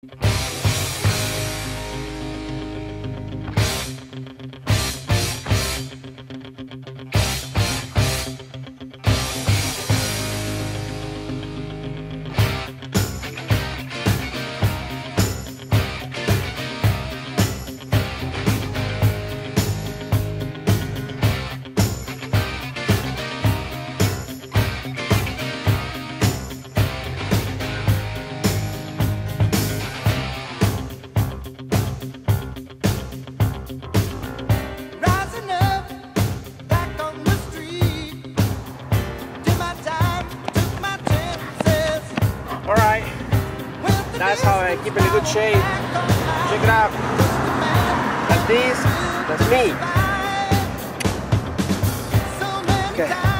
Rising That's how I keep in a good shape. check it out. That's this, that's me. Okay.